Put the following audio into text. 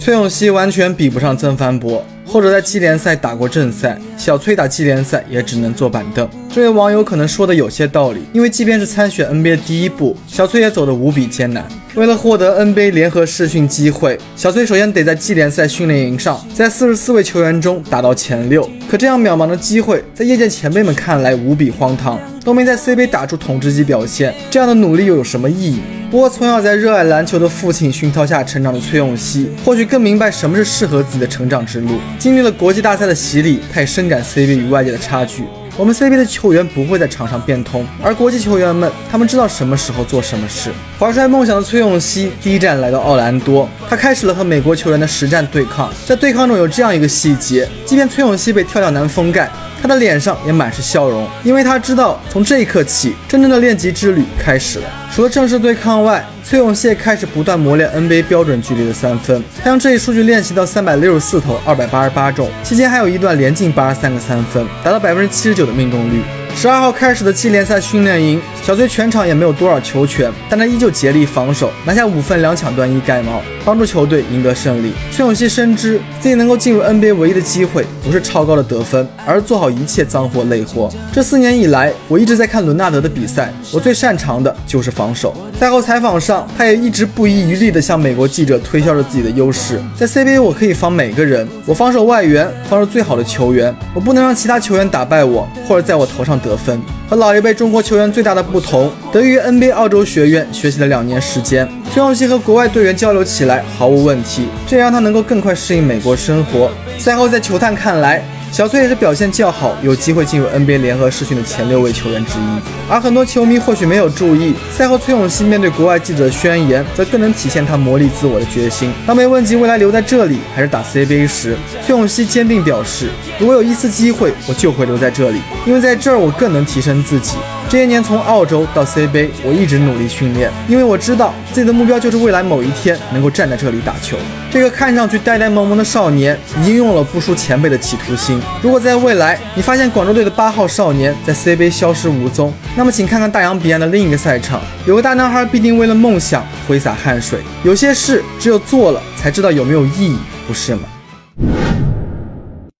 崔永熙完全比不上曾凡博，后者在季联赛打过正赛，小崔打季联赛也只能坐板凳。这位网友可能说的有些道理，因为即便是参选 NBA 第一步，小崔也走得无比艰难。为了获得 NBA 联合试训机会，小崔首先得在季联赛训练营上，在四十四位球员中打到前六。可这样渺茫的机会，在业界前辈们看来无比荒唐，都没在 CBA 打出统治级表现，这样的努力又有什么意义？不过，从小在热爱篮球的父亲熏陶下成长的崔永熙，或许更明白什么是适合自己的成长之路。经历了国际大赛的洗礼，他也深感 CBA 与外界的差距。我们 CBA 的球员不会在场上变通，而国际球员们，他们知道什么时候做什么事。怀揣梦想的崔永熙第一站来到奥兰多，他开始了和美国球员的实战对抗。在对抗中有这样一个细节，即便崔永熙被跳跳男封盖。他的脸上也满是笑容，因为他知道从这一刻起，真正的练级之旅开始了。除了正式对抗外，崔永谢开始不断磨练 NBA 标准距离的三分，他将这一数据练习到三百六十四投二百八十八中，期间还有一段连进八十三个三分，达到百分之七十九的命中率。十二号开始的季联赛训练营，小崔全场也没有多少球权，但他依旧竭力防守，拿下五分两抢断一盖帽，帮助球队赢得胜利。崔永熙深知自己能够进入 NBA 唯一的机会，不是超高的得分，而是做好一切脏活累活。这四年以来，我一直在看伦纳德的比赛，我最擅长的就是防守。赛后采访上，他也一直不遗余力地向美国记者推销着自己的优势。在 CBA，我可以防每个人，我防守外援，防守最好的球员，我不能让其他球员打败我，或者在我头上。得分和老一辈中国球员最大的不同，得益于 NBA 澳洲学院学习了两年时间，崔永熙和国外队员交流起来毫无问题，这让他能够更快适应美国生活。赛后，在球探看来。小崔也是表现较好，有机会进入 NBA 联合试训的前六位球员之一。而很多球迷或许没有注意，赛后崔永熙面对国外记者的宣言，则更能体现他磨砺自我的决心。当被问及未来留在这里还是打 CBA 时，崔永熙坚定表示：“如果有一次机会，我就会留在这里，因为在这儿我更能提升自己。”这些年，从澳洲到 CBA，我一直努力训练，因为我知道自己的目标就是未来某一天能够站在这里打球。这个看上去呆呆萌萌的少年，已经用了不输前辈的企图心。如果在未来你发现广州队的八号少年在 CBA 消失无踪，那么请看看大洋彼岸的另一个赛场，有个大男孩必定为了梦想挥洒汗水。有些事只有做了才知道有没有意义，不是吗？